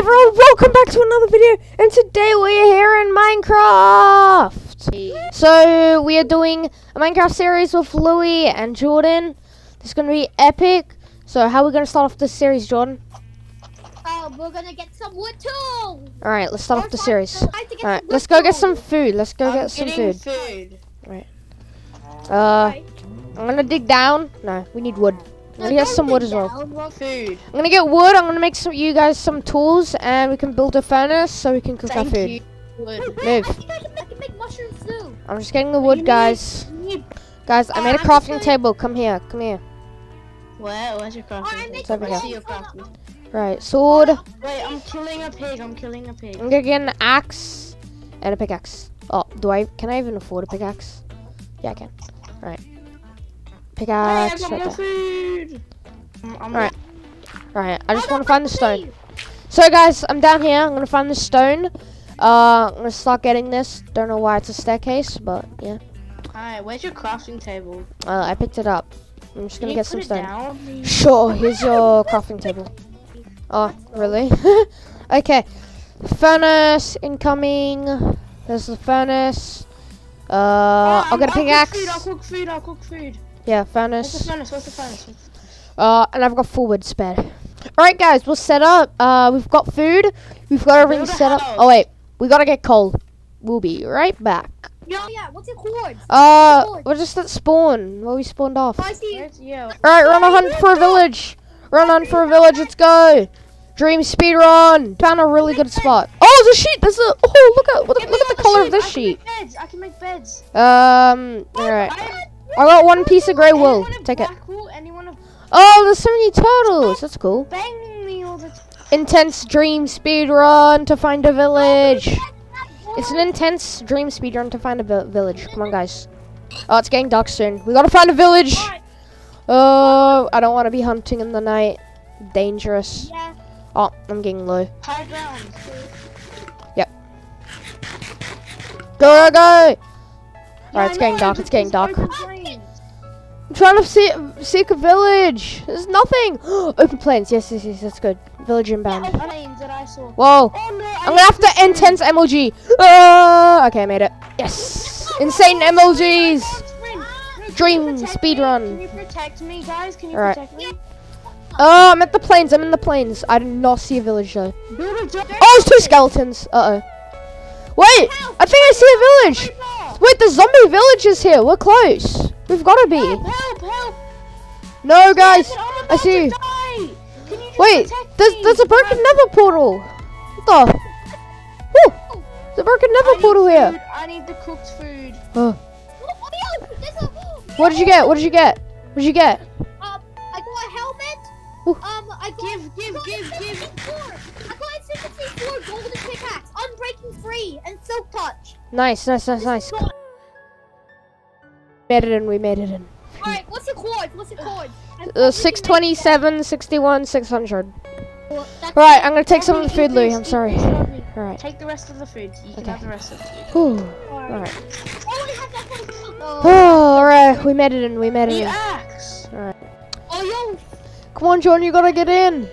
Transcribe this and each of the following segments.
everyone, welcome back to another video, and today we're here in Minecraft. So, we are doing a Minecraft series with Louis and Jordan. This is going to be epic. So, how are we going to start off this series, Jordan? Uh, we're gonna get some wood too. Alright, let's start off the series. I have to get Alright, let's go get some food. Let's go I'm get some food. food. food. Uh, I'm going to dig down. No, we need wood. I'm going to some wood as well. Food. I'm going to get wood. I'm going to make some you guys some tools, and we can build a furnace so we can cook our food. you. Wood. Wait, Move. I think I can, I can make mushrooms too. I'm just getting the wood, guys. need- Guys, I made a I'm just crafting gonna- table. Come here, come here. Where? Where's your crafting? Oh, Alright, table? make over here. see your crafting. Right, sword. I'm Wait, I'm killing a pig. I'm killing a pig. I'm gonna get an axe and a pickaxe. Oh, do I? Can I even afford a pickaxe? Yeah, I can. Right. Hey, I Pickaxe got right more there. food. I'm, I'm Alright. Right, I just want to find the stone. So, guys, I'm down here. I'm gonna find the stone. Uh, I'm gonna start getting this. Don't know why it's a staircase, but yeah. Alright, where's your crafting table? Uh, I picked it up. I'm just Can gonna get some stone. down. Sure, here's your crafting table. Oh, really? okay. Furnace incoming. There's the furnace. Uh, I'll get a I'll pickaxe. Cook food, I'll cook food. I'll cook food. Yeah, Where's the furnace. furnace? The furnace? Where's the- Uh, and I've got full wood spare. Alright, guys, we'll set up. Uh, we've got food. We've got everything Build a set up. Oh, wait. We gotta get coal. We'll be right back. Yeah, yeah. What's your cord? Uh, Wood. we're just at spawn. Where we spawned off. I see. you. Yeah? Alright, run a hunt for a village. Run on for a village. Let's go. Dream speed run. Found a really good spot. Oh, there's a sheet. There's a. Oh, look at look, at- look at the color of sheep. this I can sheet. make beds. I can make beds. Um. Alright. I, got one piece of grey wool. Take it. wool? Oh, there's so many turtles. Oh, that's cool. banging me all the time? Intense dream speed run to find a village. It's an intense dream speed run to find a vi- village. Come on, guys. Oh, it's getting dark soon. We gotta find a village. Oh, I don't want to be hunting in the night. Dangerous. Yeah. Oh, I'm getting low. High ground. Go, go, go! Yeah, Alright, it's getting dark. It's getting dark. open plains. I'm trying to see, seek a village. There's nothing. Open plains. Yes, yes, yes. That's good. Village inbound. Plains that I saw. Whoa. Oh no! I'm gonna have to intense MLG. Ah, okay, I made it. Yes. Insane MLGs. Dream speed run. Can you protect me, guys? Can you Alright. protect me? Oh, I'm at the plains. I'm in the plains. I did not see a village though. Build a door. Oh, it's two skeletons. Uh oh. Wait, I think I see a village. Wait, the zombie village is here. We're close. We've got to be. Help! Help! Help! No, guys. I'm I see. to die. Can you just Wait, there's there's a broken nether portal. What the? Whew. There's a broken nether need portal food. here. I need the cooked food. Oh. Oh, yeah, there's a- What did you get? What did you get? What did you get? Um, I got a helmet. Ooh. Um, I got, Give, give, I got give, a give. 74. I got a 74 golden pickaxe, unbreaking free, and silk touch. Nice, nice, nice, nice. Made it in. We made it in. Alright, what's your cord? What's your cord? Uh, 627, 61, 600. Well, that's- Right, I'm gonna take some of the food, Louis. I'm sorry. eat this, lovely. Alright. Take the rest of the food. You can Okay. have the rest of the food. Alright. Alright. Oh, I have that. Oh, alright. We made it in. We made it The in. axe. oh yo. Come on, John. You gotta get in.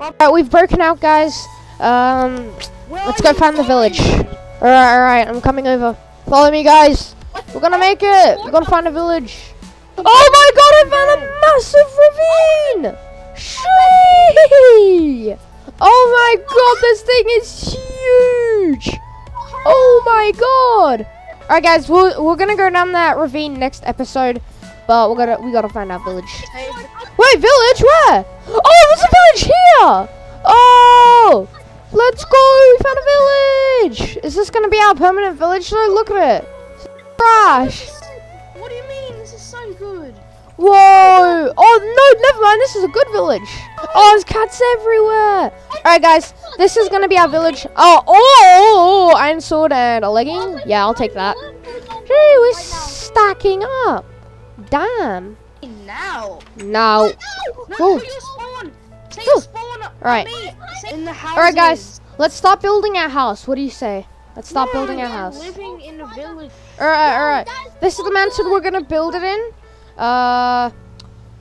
Alright, we've broken out, guys. Um, Where let's go you find the village. Alright, alright. I'm coming over. Follow me, guys. We're gonna make it. We're gonna find a village. Oh my god, I found a massive ravine! Shee! Oh my god, this thing is huge! Oh my god! Alright guys, we're, we're gonna go down that ravine next episode, but we're gonna we gotta find our village. Wait, village? Where? Oh, there's a village here! Oh! Let's go! We found a village! Is this gonna be our permanent village? look at it. Trash! What do you mean? This is so good. Whoa! Oh no, never mind. This is a good village. Oh, there's cats everywhere. All right, guys, this is gonna be our village. Oh, oh, oh, oh, iron sword and a legging. Yeah, I'll take that. Gee, we're stacking up. Damn. Now. Now. No, Ooh. put your spawn. Say Ooh. your spawn. All Alright. In the house. All right, guys, let's start building our house. What do you say? Let's start building our house. Living in a village. All right, all right. This is the mansion we're gonna build it in. Uh,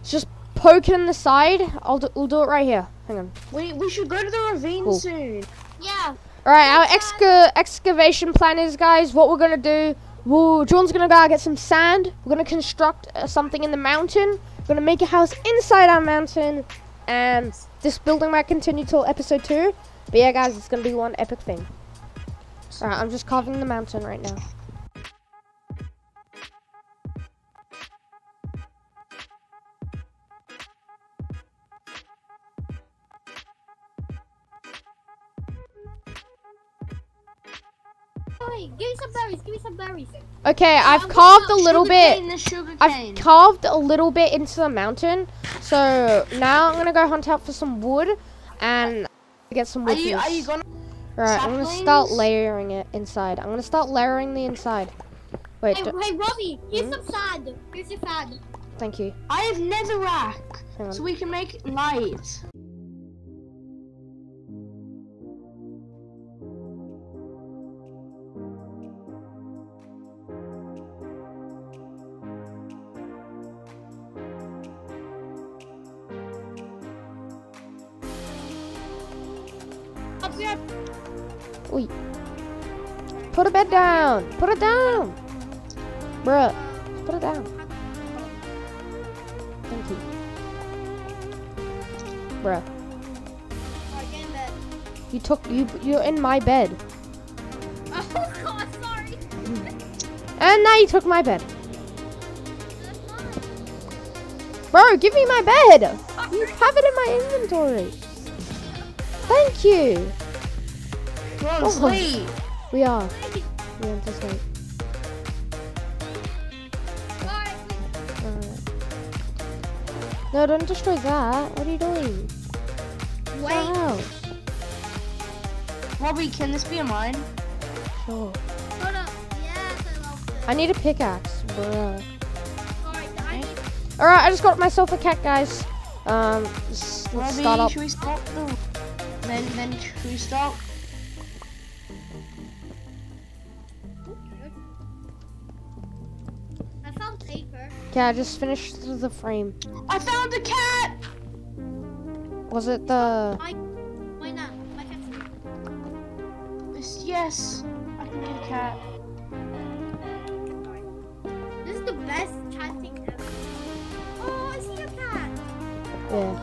just poke it in the side. I'll do, we'll do it right here. Hang on. We we should go to the ravine Cool. soon. Yeah. All right, our exca- excavation plan is, guys. What we're gonna do? We'll, John's gonna go out get some sand. We're gonna construct uh, something in the mountain. We're gonna make a house inside our mountain, and this building might continue till episode two. But yeah, guys, it's gonna be one epic thing. All right, I'm just carving the mountain right now. Give me some berries. Give me some berries. Okay, I've I'm carved a little bit. Sugarcane, there's sugar I've carved a little bit into the mountain. So now I'm gonna go hunt out for some wood and get some Are wood. you are you gonna? Right, I'm gonna start layering it inside. I'm gonna start layering the inside. Wait, Hey, hey, Robbie, here's Hmm? some sand. Here's your sand. thank you. I have netherrack, so we can make light. Up here. Put a bed down. Put it down. Bruh, put it down. Thank you. Bruh, Alright, get in bed. you took you. You're in my bed, Oh God, sorry. and now you took my bed. Bro, give me my bed. You have it in my inventory. Thank you. Go on, Oh. sleep. We are. We are to sleep. Alright, Alright. No, don't destroy that. What are you doing? wait. Wow. Robbie, can this be a mine? Sure. Hold up. Yes, I love this. I need a pickaxe, bruh. Alright, I need. Alright, I just got myself a cat, guys. Um, let's Robbie, start up. should we stop the? Then then should we stop? Okay, I just finished the frame. I found a cat. Was it the... Why not? My cat's. Yes, yes. I can get a cat. This is the best cat thing ever. Oh, I see a cat. Yeah.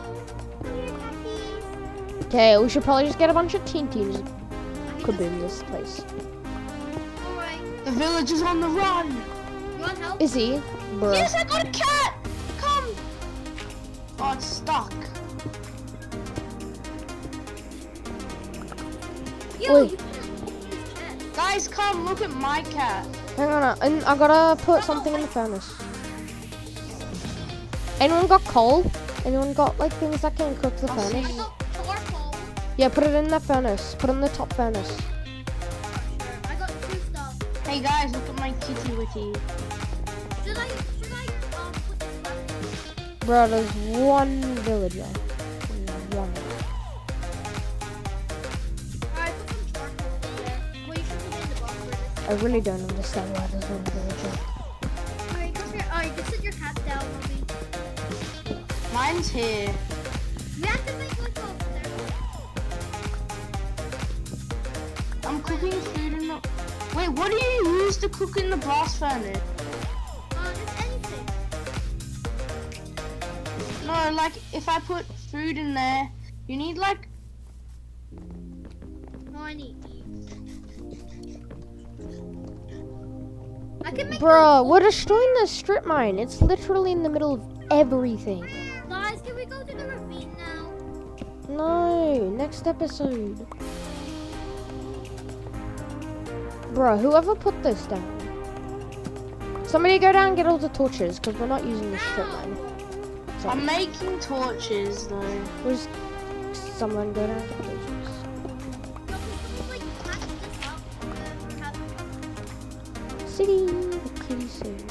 Look at your catties. Okay, we should probably just get a bunch of teen teams. I Could be this- in this place. Alright. The village is on the run. You want help? Is he? Bruh. Yes, I got a cat. Come. Oh, it's stuck. Yo, Oi. you can open this chest. Guys, come look at my cat. Hang on, and I gotta put something in the furnace. Anyone got coal? Anyone got like things that can cook the furnace? see. I got charcoal. Yeah, put it in the furnace. Put it in the top furnace. I got two stuff. Hey guys, look at my kitty witty. Bro, there's one villager. One. There. I really don't understand why there's one villager. Mine's here. We have to make like a, I'm cooking food in the. Wait, what do you use to cook in the blast furnace? No, like if I put food in there, you need like. No, I need. I can make Bro, we're destroying the strip mine. It's literally in the middle of everything. Guys, can we go to the ravine now? No, next episode. Bro, whoever put this down. Somebody go down and get all the torches, because we're not using the strip mine. I'm making torches though. we'll someone gonna get torches. No, we can like patch this up. and have- City, the kitty city.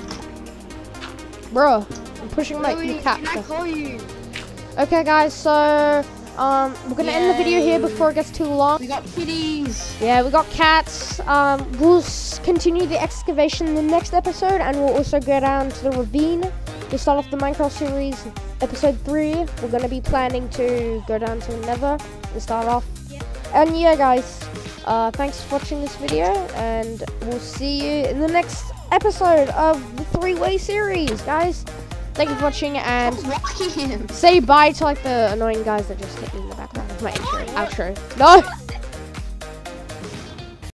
Bro, I'm pushing my Louis, the cat. can I call you? Okay, guys, so um, we're gonna end the video here before it gets too long. We got kitties. Yeah, we got cats. Um, we'll s- continue the excavation in the next episode, and we'll also go down to the ravine. We'll start off the Minecraft series episode three, we're gonna be planning to go down to the Nether and start off. Yeah. And yeah, guys, uh, thanks for watching this video, and we'll see you in the next episode of the three-way series, guys. Thank you for watching, and say bye to like the annoying guys that just hit me in the background of my intro, outro. No.